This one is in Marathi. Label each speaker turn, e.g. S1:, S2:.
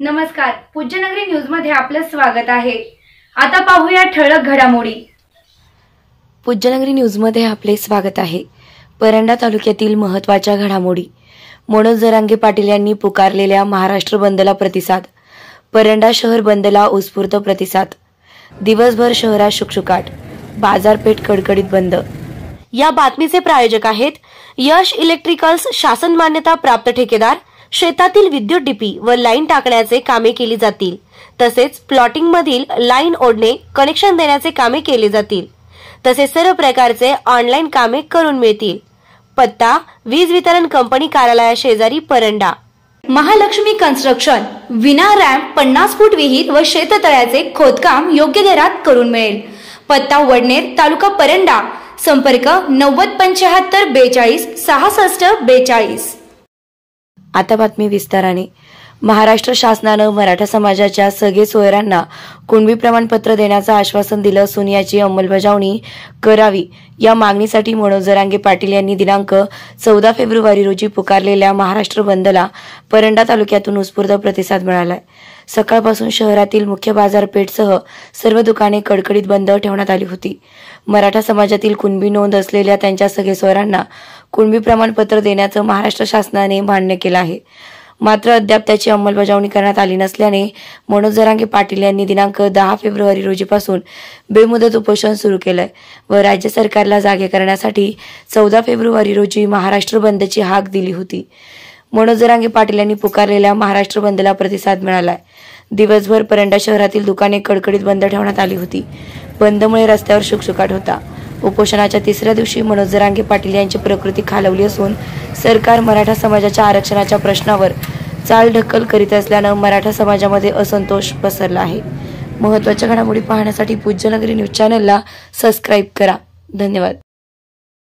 S1: नमस्कार पूज्यनगरी न्यूजमध्ये आपलं स्वागत आहे. आता पाहूया ठळक घडामोडी.
S2: पूज्यनगरी न्यूजमध्ये आपले स्वागत आहे. परंडा तालुक्यातील महत्त्वाच्या घडामोडी. मनोज जरांगे पाटील यांनी पुकारलेल्या महाराष्ट्र बंदला प्रतिसाद परंडा शहर बंदला उत्स्फूर्त प्रतिसाद दिवसभर शहरात शुकशुकाट बाजारपेठ कडकडीत बंद. या बातमीचे प्रायोजक आहेत यश इलेक्ट्रिकल्स शासन मान्यता प्राप्त ठेकेदार शेतातील विद्युत डीपी व लाईन टाकण्याचे कामे केली जातील. तसेच प्लॉटिंग मधील लाईन ओढणे कनेक्शन देण्याचे कामे केले जातील. तसेच सर्व प्रकारचे ऑनलाईन कामे करून मिळतील. पत्ता वीज वितरण कंपनी कार्यालया शेजारी परंडा.
S1: महालक्ष्मी कन्स्ट्रक्शन विना रॅम्प पन्नास फूट विहीर व शेततळ्याचे खोदकाम योग्य दरात करून मिळेल. पत्ता वडनेर तालुका परंडा. संपर्क नव्वद पंच्याहत्तर बेचाळीस सहासष्ट बेचाळीस.
S2: आता बातमी विस्ताराने. महाराष्ट्र शासनानं मराठा समाजाच्या सगळे सोयऱ्यांना कुणबी प्रमाणपत्र देण्याचं आश्वासन दिलं असून याची अंमलबजावणी करावी या मागणीसाठी मनोज जरांगे पाटील यांनी दिनांक चौदा फेब्रुवारी रोजी पुकारलेल्या महाराष्ट्र बंदला परंडा तालुक्यातून उत्स्फूर्त प्रतिसाद मिळालाय. सकाळपासून शहरातील मुख्य बाजारपेठसह सर्व दुकाने कडकडीत बंद ठेवण्यात आली होती. मराठा समाजातील कुणबी नोंद असलेल्या त्यांच्या सगळे सोयऱ्यांना कुणबी प्रमाणपत्र देण्याचं महाराष्ट्र शासनाने मान्य केलं आहे. मात्र अद्याप त्याची अंमलबजावणी करण्यात आली नसल्याने मनोज जरांगे पाटील यांनी दिनांक दहा फेब्रुवारी रोजीपासून बेमुदत उपोषण सुरू केलंय व राज्य सरकारला जागे करण्यासाठी चौदा फेब्रुवारी रोजी महाराष्ट्र बंदची हाक दिली होती. मनोज जरांगे पाटील यांनी पुकारलेल्या महाराष्ट्र बंदला प्रतिसाद मिळालाय. दिवसभर परंडा शहरातील दुकाने कडकडीत बंद ठेवण्यात आली होती. बंदमुळे रस्त्यावर शुकशुकाट होता. उपोषणाच्या तिसऱ्या दिवशी मनोज जरांगे पाटील यांची प्रकृती खालवली असून सरकार मराठा समाजाच्या आरक्षणाच्या प्रश्नावर चाल ढकल करीत असल्यानं मराठा समाजामध्ये असंतोष पसरला आहे. महत्त्वाच्या घडामोडी पाहण्यासाठी पूज्यनगरी न्यूज चॅनलला सबस्क्राईब करा. धन्यवाद.